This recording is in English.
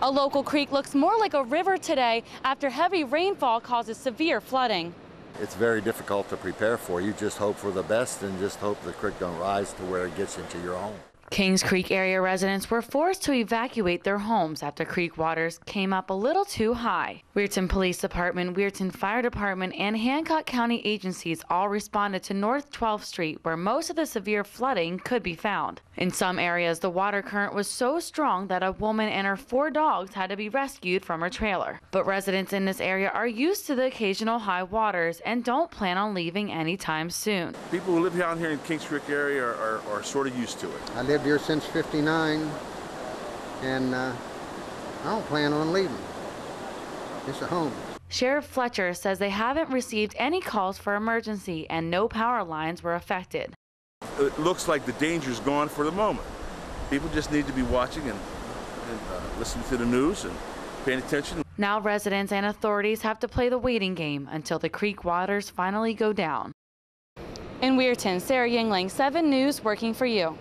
A local creek looks more like a river today after heavy rainfall causes severe flooding. It's very difficult to prepare for. You just hope for the best and just hope the creek don't rise to where it gets into your home. Kings Creek area residents were forced to evacuate their homes after creek waters came up a little too high. Weirton Police Department, Weirton Fire Department, and Hancock County agencies all responded to North 12th Street where most of the severe flooding could be found. In some areas, the water current was so strong that a woman and her four dogs had to be rescued from her trailer. But residents in this area are used to the occasional high waters and don't plan on leaving anytime soon. People who live down here in Kings Creek area are, are, are sort of used to it. I lived here since 59 and uh, I don't plan on leaving. It's a home. Sheriff Fletcher says they haven't received any calls for emergency and no power lines were affected. It looks like the danger's gone for the moment. People just need to be watching and, and uh, listening to the news and paying attention. Now residents and authorities have to play the waiting game until the creek waters finally go down. In Weirton, Sara Yingling, 7 News working for you.